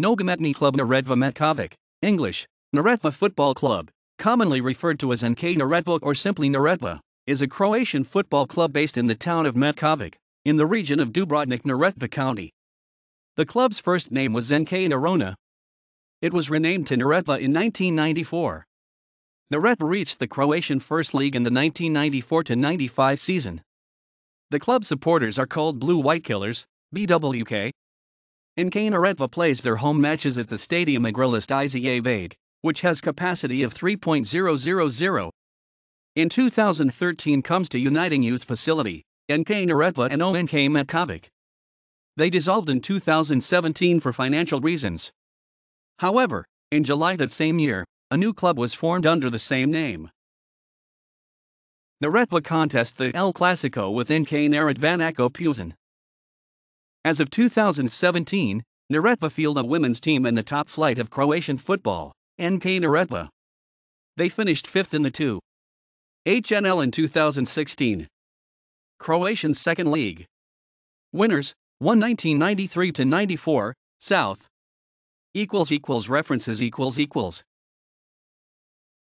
Nogometni Club Neretva Metković, English, Neretva Football Club, commonly referred to as NK Neretva or simply Neretva, is a Croatian football club based in the town of Metković, in the region of Dubrovnik Neretva County. The club's first name was NK Narona. It was renamed to Neretva in 1994. Neretva reached the Croatian First League in the 1994 95 season. The club supporters are called Blue White Killers, BWK. NK Neretva plays their home matches at the Stadium Agrelist Iza Vage, which has capacity of 3.000. In 2013 comes to Uniting Youth Facility, NK Neretva and ONK Metković. They dissolved in 2017 for financial reasons. However, in July that same year, a new club was formed under the same name. Neretva contest the El Clasico with NK Neretva Puzen. As of 2017, Neretva field a women's team in the top flight of Croatian football, NK Neretva. They finished fifth in the 2. HNL in 2016. Croatian Second League. Winners, 1 1993 to 94, South. Equals equals references equals equals.